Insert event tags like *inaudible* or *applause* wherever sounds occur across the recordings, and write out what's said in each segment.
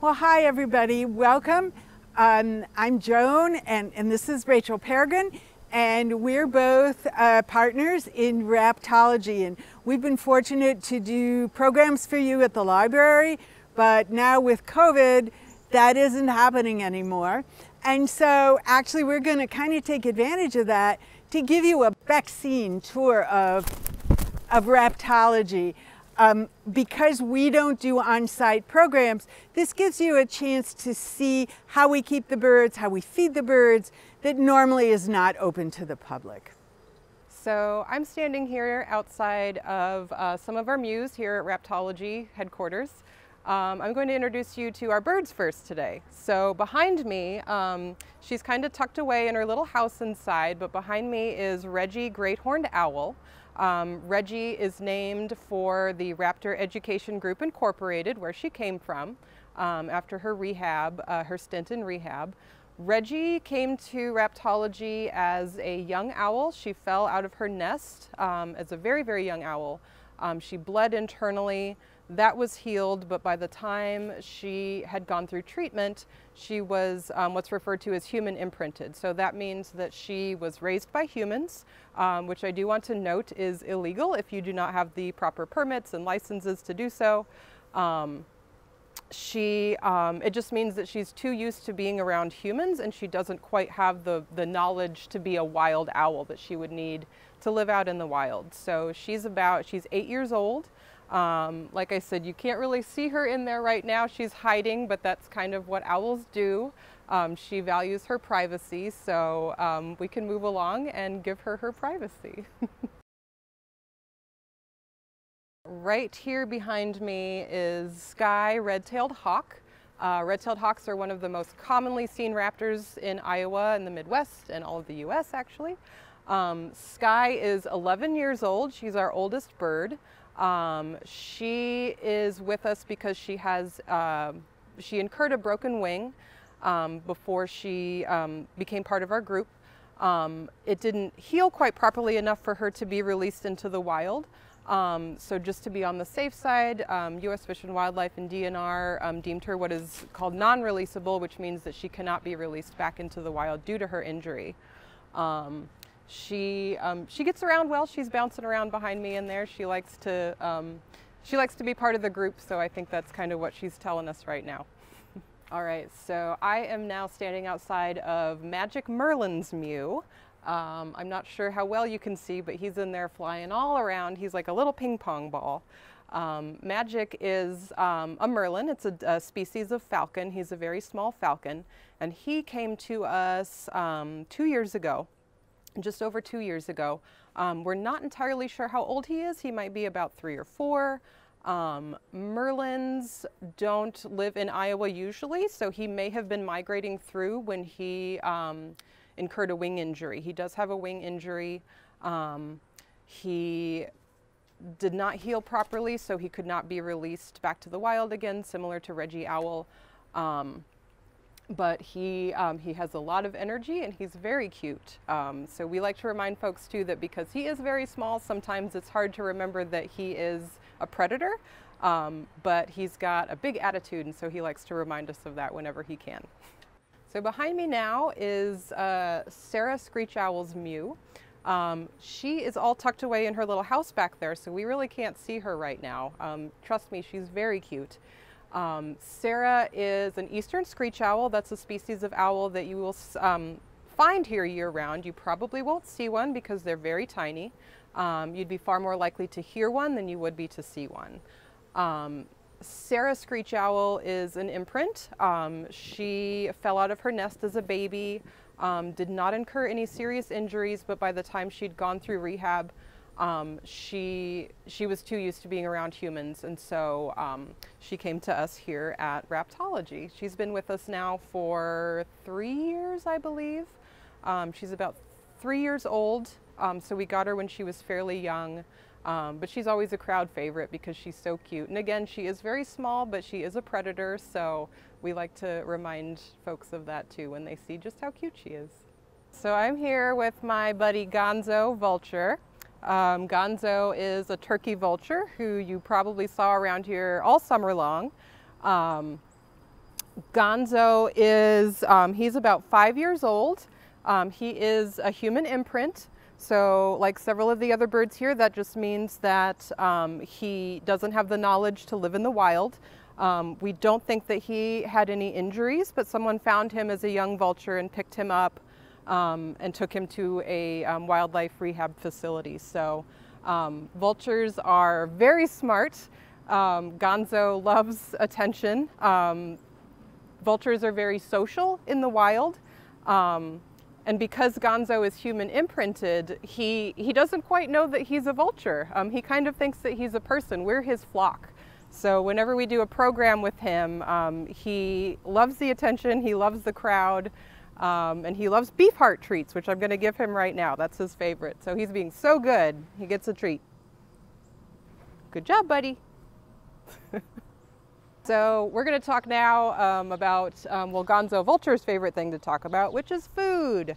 Well, hi everybody, welcome. Um, I'm Joan and, and this is Rachel Peregrine and we're both uh, partners in Raptology and we've been fortunate to do programs for you at the library but now with COVID that isn't happening anymore and so actually we're going to kind of take advantage of that to give you a vaccine tour of, of Raptology. Um, because we don't do on-site programs, this gives you a chance to see how we keep the birds, how we feed the birds, that normally is not open to the public. So I'm standing here outside of uh, some of our mews here at Raptology headquarters. Um, I'm going to introduce you to our birds first today. So behind me, um, she's kind of tucked away in her little house inside, but behind me is Reggie Great Horned Owl. Um, Reggie is named for the Raptor Education Group Incorporated, where she came from um, after her rehab, uh, her stint in rehab. Reggie came to Raptology as a young owl. She fell out of her nest um, as a very, very young owl. Um, she bled internally. That was healed, but by the time she had gone through treatment, she was um, what's referred to as human imprinted. So that means that she was raised by humans, um, which I do want to note is illegal if you do not have the proper permits and licenses to do so. Um, she, um, it just means that she's too used to being around humans and she doesn't quite have the, the knowledge to be a wild owl that she would need to live out in the wild. So she's about, she's eight years old. Um, like I said, you can't really see her in there right now. She's hiding, but that's kind of what owls do. Um, she values her privacy, so um, we can move along and give her her privacy. *laughs* right here behind me is Sky red-tailed hawk. Uh, red-tailed hawks are one of the most commonly seen raptors in Iowa and the Midwest and all of the US actually. Um, Sky is 11 years old. She's our oldest bird. Um, she is with us because she has, uh, she incurred a broken wing um, before she um, became part of our group. Um, it didn't heal quite properly enough for her to be released into the wild. Um, so just to be on the safe side, U.S. Fish and Wildlife and DNR deemed her what is called non-releasable, which means that she cannot be released back into the wild due to her injury. Um, she, um, she gets around well. She's bouncing around behind me in there. She likes to, um, she likes to be part of the group, so I think that's kind of what she's telling us right now. *laughs* All right, so I am now standing outside of Magic Merlin's Mew. Um, I'm not sure how well you can see, but he's in there flying all around. He's like a little ping pong ball. Um, Magic is um, a merlin. It's a, a, species of falcon. He's a very small falcon. And he came to us um, two years ago just over two years ago. Um, we're not entirely sure how old he is. He might be about three or four. Um, Merlins don't live in Iowa usually, so he may have been migrating through when he um, incurred a wing injury. He does have a wing injury. Um, he did not heal properly, so he could not be released back to the wild again, similar to Reggie Owl. Um, but he, um, he has a lot of energy and he's very cute. Um, so we like to remind folks too that because he is very small, sometimes it's hard to remember that he is a predator, um, but he's got a big attitude and so he likes to remind us of that whenever he can. So behind me now is uh, Sarah Screech Owl's Mew. Um, she is all tucked away in her little house back there, so we really can't see her right now. Um, trust me, she's very cute. Um, Sarah is an eastern screech owl. That's a species of owl that you will um, find here year round. You probably won't see one because they're very tiny. Um, you'd be far more likely to hear one than you would be to see one. Um, Sarah Screech Owl is an imprint. Um, she fell out of her nest as a baby, um, did not incur any serious injuries, but by the time she'd gone through rehab, um, she she was too used to being around humans, and so um, she came to us here at Raptology. She's been with us now for three years, I believe. Um, she's about three years old, um, so we got her when she was fairly young. Um, but she's always a crowd favorite because she's so cute. And again, she is very small, but she is a predator, so we like to remind folks of that too when they see just how cute she is. So I'm here with my buddy Gonzo Vulture. Um, Gonzo is a turkey vulture who you probably saw around here all summer long. Um, Gonzo is, um, he's about five years old. Um, he is a human imprint. So like several of the other birds here, that just means that um, he doesn't have the knowledge to live in the wild. Um, we don't think that he had any injuries, but someone found him as a young vulture and picked him up um, and took him to a um, wildlife rehab facility. So um, vultures are very smart. Um, Gonzo loves attention. Um, vultures are very social in the wild. and because Gonzo is human imprinted, he, he doesn't quite know that he's a vulture. he kind of thinks that he's a person. We're his flock. So whenever we do a program with him, um, he loves the attention, he loves the crowd, um, and he loves beef heart treats, which I'm going to give him right now. That's his favorite. So he's being so good, he gets a treat. Good job, buddy. *laughs* so we're going to talk now um, about, um, well, Gonzo Vulture's favorite thing to talk about, which is food.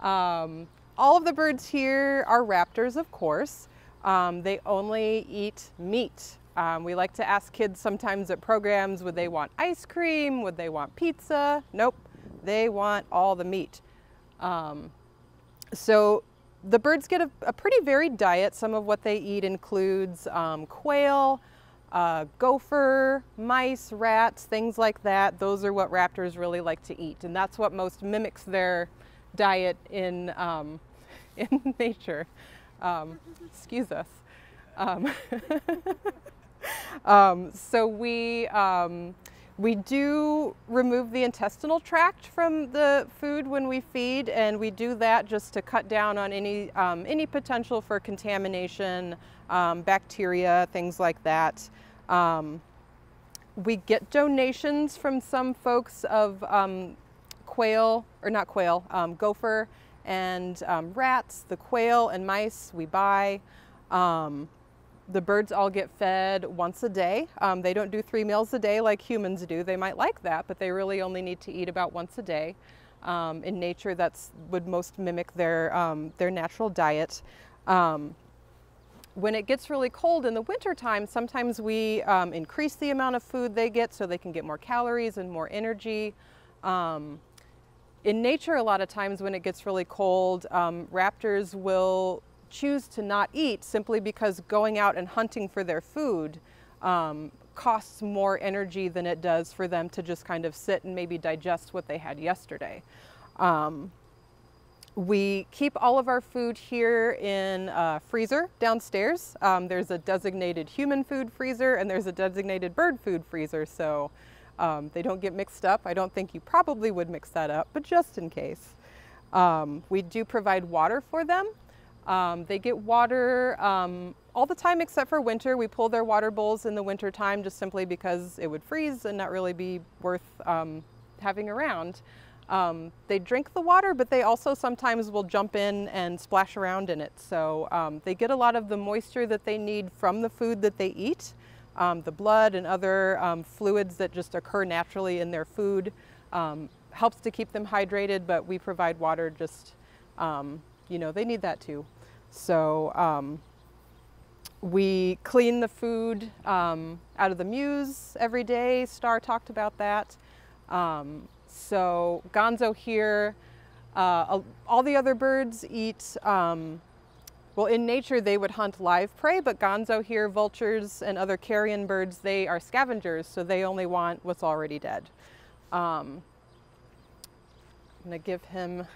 Um, all of the birds here are raptors, of course. Um, they only eat meat. Um, we like to ask kids sometimes at programs, would they want ice cream? Would they want pizza? Nope, they want all the meat. Um, so the birds get a, a, pretty varied diet. Some of what they eat includes um, quail, uh, gopher, mice, rats, things like that. Those are what raptors really like to eat. And that's what most mimics their diet in, um, *laughs* in nature. Um, excuse us. Um, *laughs* um, so we, um, we do remove the intestinal tract from the food when we feed, and we do that just to cut down on any, um, any potential for contamination, um, bacteria, things like that. Um, we get donations from some folks of um, quail, or not quail, gopher and rats, the quail and mice we buy. Um, the birds all get fed once a day. Um, they don't do three meals a day like humans do. They might like that, but they really only need to eat about once a day. Um, in nature, that's would most mimic their, um, their natural diet. Um, when it gets really cold in the wintertime, sometimes we um, increase the amount of food they get so they can get more calories and more energy. Um, in nature, a lot of times when it gets really cold, raptors will choose to not eat simply because going out and hunting for their food um, costs more energy than it does for them to just kind of sit and maybe digest what they had yesterday. Um, we keep all of our food here in a freezer downstairs. Um, there's a designated human food freezer and there's a designated bird food freezer, so um, they don't get mixed up. I don't think you probably would mix that up, but just in case. Um, we do provide water for them. Um, they get water um, all the time except for winter. We pull their water bowls in the winter time just simply because it would freeze and not really be worth um, having around. Um, they drink the water, but they also sometimes will jump in and splash around in it. So um, they get a lot of the moisture that they need from the food that they eat, um, the blood and other fluids that just occur naturally in their food. helps to keep them hydrated, but we provide water just, you know, they need that too. So um, we clean the food um, out of the mews every day. Star talked about that. Um, so Gonzo here, uh, all the other birds eat, um, well in nature they would hunt live prey, but Gonzo here, vultures and other carrion birds, they are scavengers, so they only want what's already dead. Um, I'm gonna give him,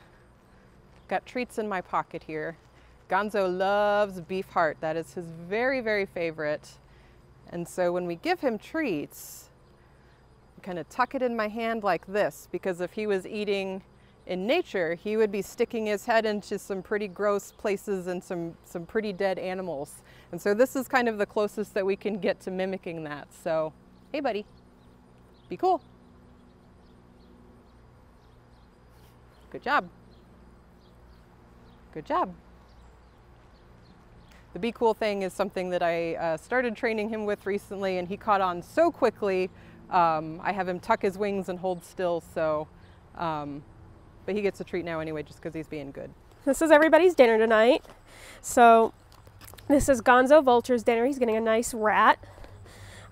got treats in my pocket here. Gonzo loves beef heart. That is his very, very favorite. And so when we give him treats, kind of tuck it in my hand like this because if he was eating in nature, he would be sticking his head into some pretty gross places and some, some pretty dead animals. And so this is kind of the closest that we can get to mimicking that. So, hey buddy, be cool. Good job. Good job. The Be Cool thing is something that I uh, started training him with recently and he caught on so quickly. Um, I have him tuck his wings and hold still, so, um, but he gets a treat now anyway just because he's being good. This is everybody's dinner tonight. So this is Gonzo Vulture's dinner. He's getting a nice rat.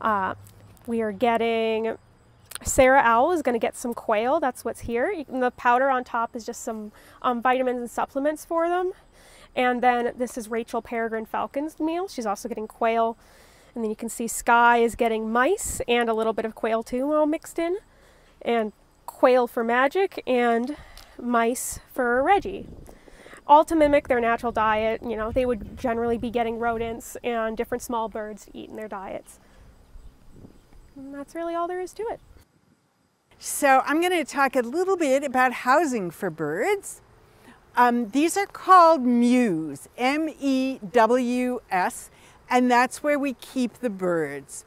Uh, we are getting Sarah Owl is going to get some quail. That's what's here. The powder on top is just some um, vitamins and supplements for them. And then this is Rachel Peregrine Falcon's meal. She's also getting quail. And then you can see Sky is getting mice and a little bit of quail too all mixed in. And quail for Magic and mice for Reggie. All to mimic their natural diet. You know, they would generally be getting rodents and different small birds to eat in their diets. And that's really all there is to it. So I'm going to talk a little bit about housing for birds. Um, these are called mews, M-E-W-S, and that's where we keep the birds.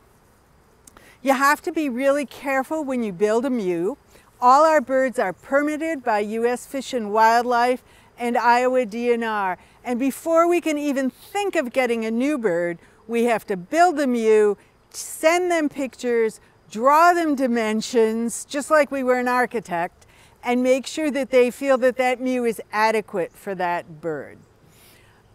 You have to be really careful when you build a mew. All our birds are permitted by U.S. Fish and Wildlife and Iowa DNR. And before we can even think of getting a new bird, we have to build the mew, send them pictures, draw them dimensions, just like we were an architect, and make sure that they feel that that mew is adequate for that bird.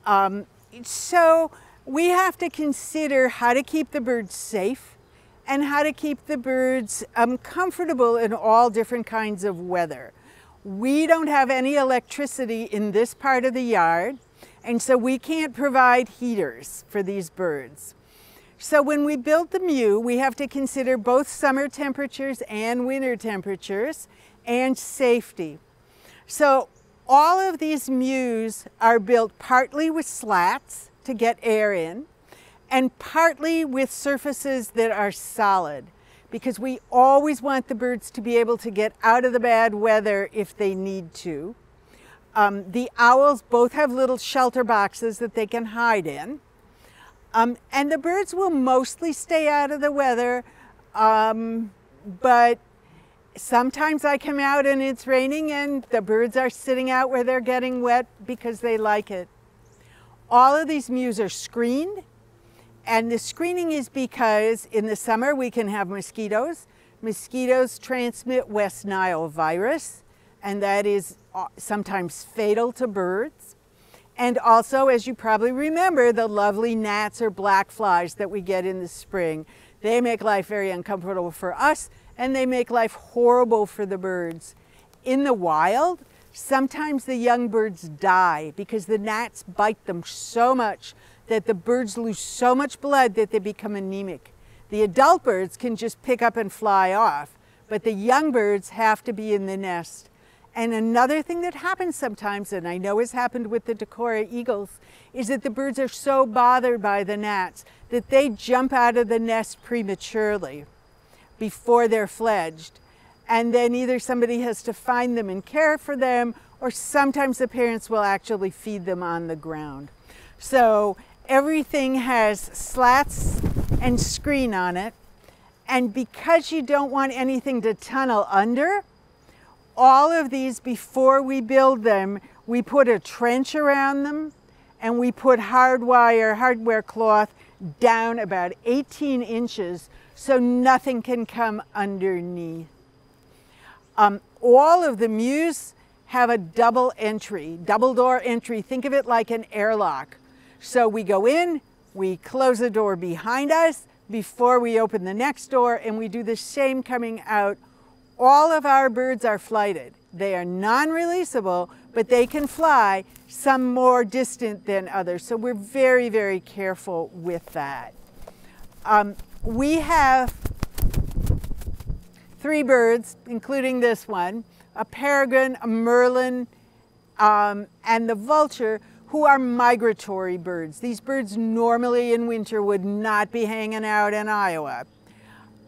Um, so we have to consider how to keep the birds safe and how to keep the birds um, comfortable in all different kinds of weather. We don't have any electricity in this part of the yard, and so we can't provide heaters for these birds. So when we build the mew, we have to consider both summer temperatures and winter temperatures and safety. So all of these mews are built partly with slats to get air in and partly with surfaces that are solid because we always want the birds to be able to get out of the bad weather if they need to. Um, the owls both have little shelter boxes that they can hide in. Um, and the birds will mostly stay out of the weather, um, but sometimes I come out and it's raining and the birds are sitting out where they're getting wet because they like it. All of these mews are screened and the screening is because in the summer we can have mosquitoes. Mosquitoes transmit West Nile virus and that is uh, sometimes fatal to birds. And also, as you probably remember, the lovely gnats or black flies that we get in the spring. They make life very uncomfortable for us and they make life horrible for the birds. In the wild, sometimes the young birds die because the gnats bite them so much that the birds lose so much blood that they become anemic. The adult birds can just pick up and fly off, but the young birds have to be in the nest. And another thing that happens sometimes, and I know has happened with the Decorah eagles, is that the birds are so bothered by the gnats that they jump out of the nest prematurely before they're fledged. And then either somebody has to find them and care for them, or sometimes the parents will actually feed them on the ground. So everything has slats and screen on it. And because you don't want anything to tunnel under, all of these before we build them, we put a trench around them and we put hardwire, hardware cloth down about 18 inches so nothing can come underneath. Um, all of the mews have a double entry, double door entry. Think of it like an airlock. So we go in, we close the door behind us before we open the next door, and we do the same coming out all of our birds are flighted. They are non-releasable, but they can fly, some more distant than others. So we're very, very careful with that. Um, we have three birds, including this one, a peregrine, a merlin, um, and the vulture, who are migratory birds. These birds normally in winter would not be hanging out in Iowa.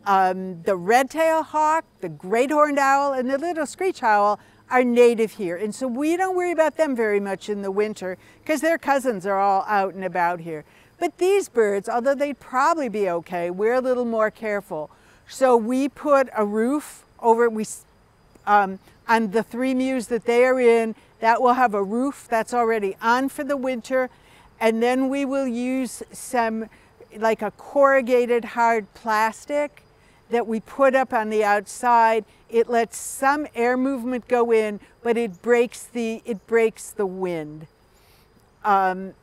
Um, the red-tailed hawk, the great horned owl, and the little screech owl are native here. And so we don't worry about them very much in the winter because their cousins are all out and about here. But these birds, although they'd probably be okay, we're a little more careful. So we put a roof over we, um, on the three mews that they are in. That will have a roof that's already on for the winter. And then we will use some, like a corrugated hard plastic that we put up on the outside. It lets some air movement go in, but it breaks the, it breaks the wind. Um,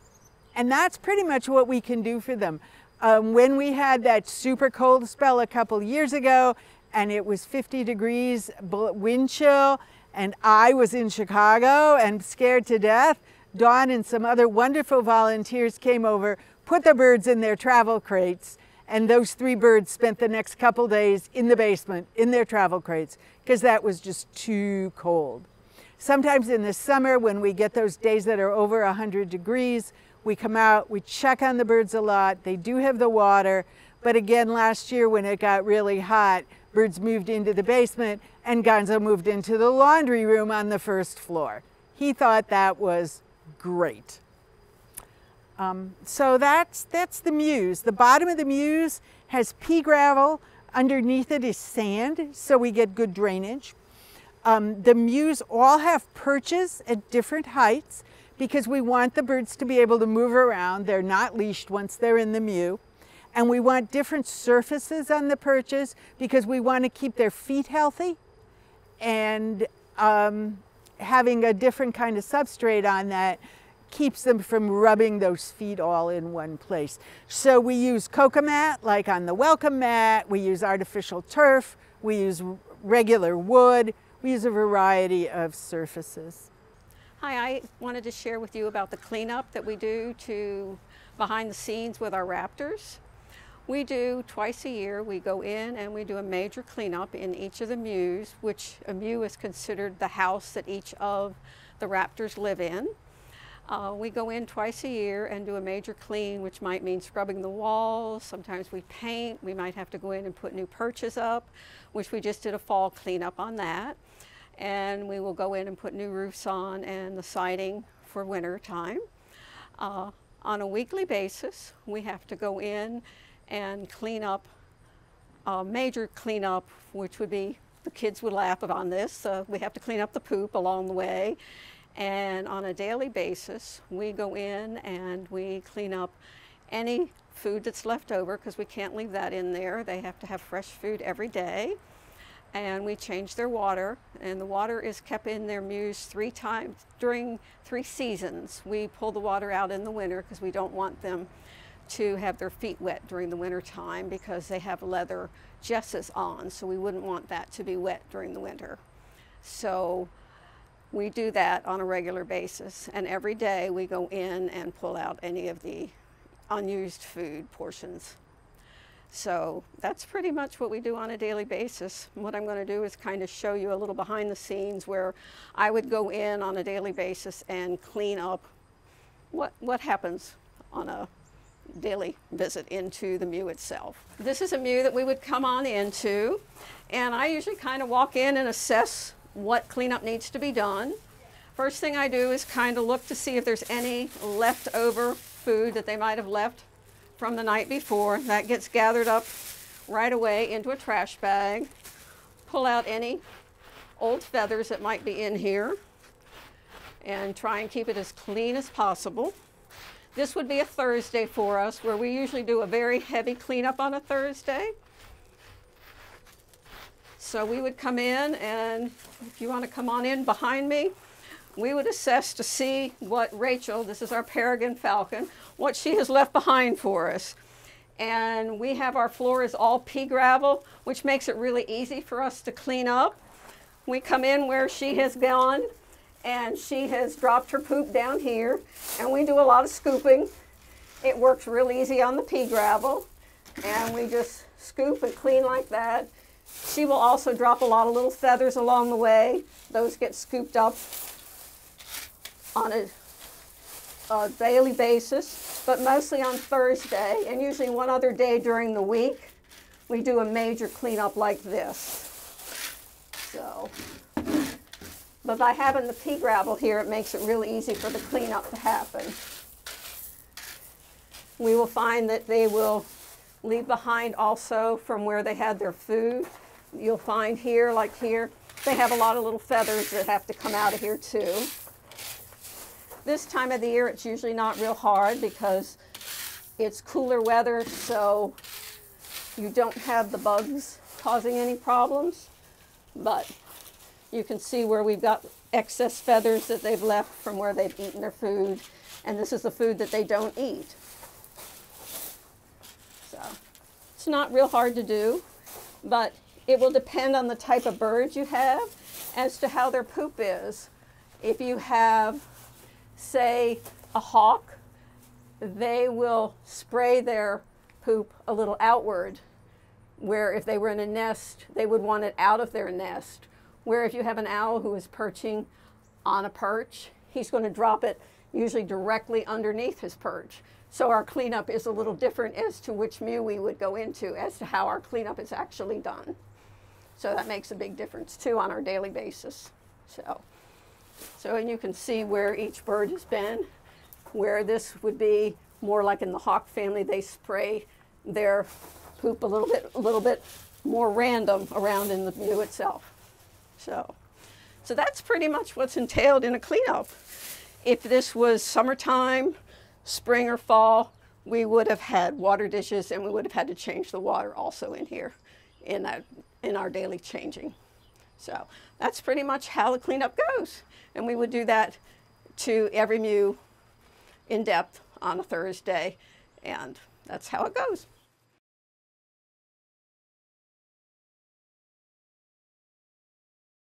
and that's pretty much what we can do for them. Um, when we had that super cold spell a couple years ago and it was 50 degrees wind chill and I was in Chicago and scared to death. Dawn and some other wonderful volunteers came over, put the birds in their travel crates, and those three birds spent the next couple days in the basement in their travel crates because that was just too cold. Sometimes in the summer when we get those days that are over 100 degrees, we come out, we check on the birds a lot. They do have the water, but again, last year when it got really hot, birds moved into the basement and Gonzo moved into the laundry room on the first floor. He thought that was great. Um, so that's, that's the Mews. The bottom of the Mews has pea gravel. Underneath it is sand, so we get good drainage. Um, the Mews all have perches at different heights because we want the birds to be able to move around. They're not leashed once they're in the Mew. And we want different surfaces on the perches because we want to keep their feet healthy and um, having a different kind of substrate on that keeps them from rubbing those feet all in one place. So we use Cocomat, like on the welcome mat, we use artificial turf, we use regular wood, we use a variety of surfaces. Hi, I wanted to share with you about the cleanup that we do to behind the scenes with our raptors. We do twice a year, we go in and we do a major cleanup in each of the mews, which a mew is considered the house that each of the raptors live in. Uh, we go in twice a year and do a major clean, which might mean scrubbing the walls. Sometimes we paint. We might have to go in and put new perches up, which we just did a fall cleanup on that. And we will go in and put new roofs on and the siding for winter time. Uh, on a weekly basis, we have to go in and clean up a major cleanup, which would be the kids would laugh on this. Uh, we have to clean up the poop along the way and on a daily basis, we go in and we clean up any food that's left over because we can't leave that in there. They have to have fresh food every day. And we change their water, and the water is kept in their mews three times during three seasons. We pull the water out in the winter because we don't want them to have their feet wet during the winter time because they have leather jesses on, so we wouldn't want that to be wet during the winter. So we do that on a regular basis, and every day we go in and pull out any of the unused food portions. So that's pretty much what we do on a daily basis. What I'm going to do is kind of show you a little behind the scenes where I would go in on a daily basis and clean up what, what happens on a daily visit into the mew itself. This is a mew that we would come on into, and I usually kind of walk in and assess what cleanup needs to be done. First thing I do is kind of look to see if there's any leftover food that they might have left from the night before. That gets gathered up right away into a trash bag. Pull out any old feathers that might be in here and try and keep it as clean as possible. This would be a Thursday for us where we usually do a very heavy cleanup on a Thursday. So we would come in and if you want to come on in behind me, we would assess to see what Rachel, this is our peregrine falcon, what she has left behind for us. And we have our floor is all pea gravel, which makes it really easy for us to clean up. We come in where she has gone and she has dropped her poop down here and we do a lot of scooping. It works real easy on the pea gravel and we just scoop and clean like that. She will also drop a lot of little feathers along the way. Those get scooped up on a, a daily basis, but mostly on Thursday, and usually one other day during the week, we do a major cleanup like this. So, but by having the pea gravel here, it makes it really easy for the cleanup to happen. We will find that they will leave behind also from where they had their food. You'll find here, like here, they have a lot of little feathers that have to come out of here too. This time of the year, it's usually not real hard because it's cooler weather, so you don't have the bugs causing any problems. But you can see where we've got excess feathers that they've left from where they've eaten their food. And this is the food that they don't eat. So it's not real hard to do, but it will depend on the type of birds you have as to how their poop is. If you have, say, a hawk, they will spray their poop a little outward, where if they were in a nest, they would want it out of their nest. Where if you have an owl who is perching on a perch, he's going to drop it usually directly underneath his perch. So our cleanup is a little different as to which mew we would go into as to how our cleanup is actually done. So that makes a big difference too on our daily basis. So, so and you can see where each bird has been, where this would be more like in the hawk family, they spray their poop a little bit, a little bit more random around in the mew itself. So, so that's pretty much what's entailed in a cleanup. If this was summertime, spring or fall, we would have had water dishes and we would have had to change the water also in here in, that, in our daily changing. So that's pretty much how the cleanup goes. And we would do that to every mew in depth on a Thursday. And that's how it goes.